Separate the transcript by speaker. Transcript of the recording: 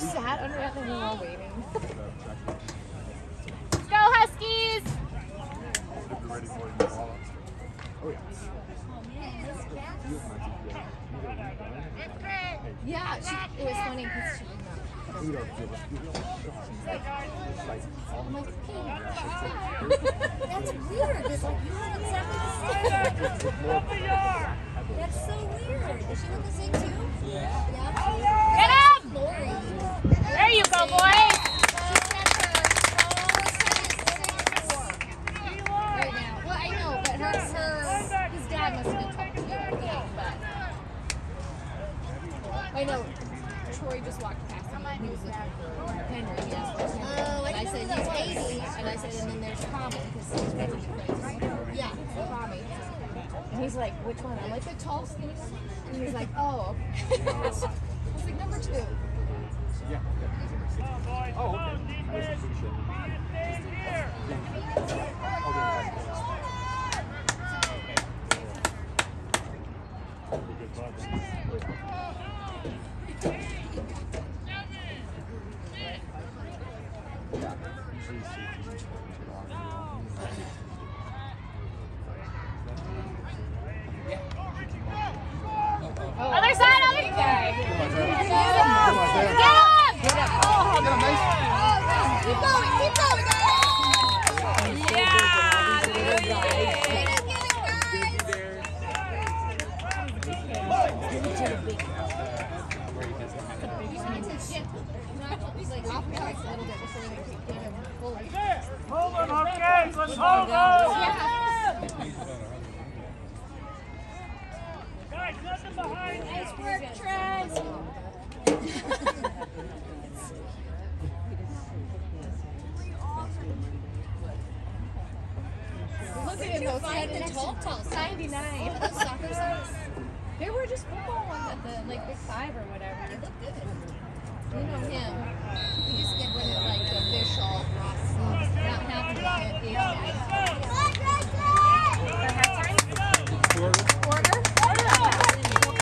Speaker 1: just sat under that thing while waiting. Go Huskies! Yeah, she, it was funny because she did not. I'm like, "Hey."
Speaker 2: That's weird. It's like you look exactly the same. That's so weird. Does she look the same too? Yeah.
Speaker 1: Get him!
Speaker 2: Lori.
Speaker 1: There you go, boy!
Speaker 2: She said her right now. Well, I her, his dad must been talking to her. But
Speaker 1: I know. Troy just walked past me. He was for Henry. He asked Henry.
Speaker 2: Oh, I
Speaker 1: and I said, he's
Speaker 2: that
Speaker 1: 80. And I said, and then there's Tommy, because he's crazy.
Speaker 2: yeah.
Speaker 1: Tommy. And he's like, which one? I'm like, the tall, skinny one. And he's like, oh, okay. I was like, number two. Other side, other side. Get him!
Speaker 3: Hold on, okay, let's hold on. Guys, nothing behind you.
Speaker 2: Nice work, Trent.
Speaker 1: Look at him, those
Speaker 2: Find the tall, tall
Speaker 1: 99.
Speaker 2: Soccer sides.
Speaker 1: They were just football ones at the like Big Five or whatever.
Speaker 2: They look good.
Speaker 1: You know him.
Speaker 2: We just get rid of